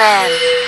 man.